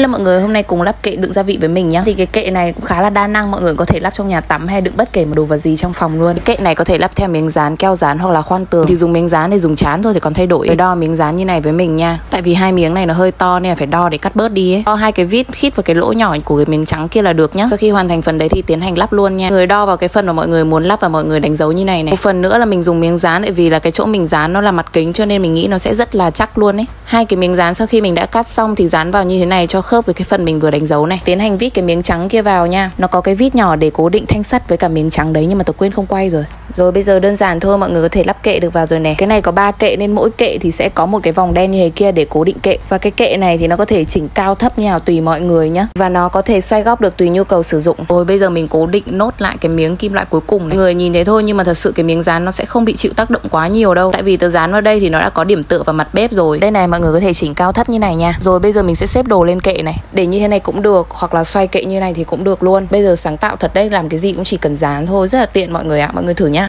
Hello mọi người, hôm nay cùng lắp kệ đựng gia vị với mình nhá. Thì cái kệ này cũng khá là đa năng, mọi người có thể lắp trong nhà tắm hay đựng bất kể một đồ vật gì trong phòng luôn. Cái kệ này có thể lắp theo miếng dán, keo dán hoặc là khoan tường. Thì dùng miếng dán để dùng chán thôi thì còn thay đổi. Phải đo miếng dán như này với mình nha. Tại vì hai miếng này nó hơi to nên là phải đo để cắt bớt đi ấy. Đo hai cái vít khít vào cái lỗ nhỏ của cái miếng trắng kia là được nhá. Sau khi hoàn thành phần đấy thì tiến hành lắp luôn nha. Người đo vào cái phần mà mọi người muốn lắp và mọi người đánh dấu như này này. Một phần nữa là mình dùng miếng dán tại vì là cái chỗ mình dán nó là mặt kính cho nên mình nghĩ nó sẽ rất là chắc luôn ấy. Hai cái miếng dán sau khi mình đã cắt xong thì dán vào như thế này cho khớp với cái phần mình vừa đánh dấu này. Tiến hành vít cái miếng trắng kia vào nha. Nó có cái vít nhỏ để cố định thanh sắt với cả miếng trắng đấy, nhưng mà tôi quên không quay rồi. Rồi bây giờ đơn giản thôi, mọi người có thể lắp kệ được vào rồi này. Cái này có ba kệ nên mỗi kệ thì sẽ có một cái vòng đen như thế kia để cố định kệ. Và cái kệ này thì nó có thể chỉnh cao thấp như nào tùy mọi người nhá. Và nó có thể xoay góc được tùy nhu cầu sử dụng. Rồi bây giờ mình cố định nốt lại cái miếng kim loại cuối cùng này. người nhìn thấy thôi, nhưng mà thật sự cái miếng dán nó sẽ không bị chịu tác động quá nhiều đâu. Tại vì tờ dán vào đây thì nó đã có điểm tựa vào mặt bếp rồi. Đây này, mọi người có thể chỉnh cao thấp như này nha. Rồi bây giờ mình sẽ xếp đồ lên kệ này, để như thế này cũng được, hoặc là xoay kệ như này thì cũng được luôn. Bây giờ sáng tạo thật đấy, làm cái gì cũng chỉ cần dán thôi, rất là tiện mọi người ạ, mọi người thử nhá.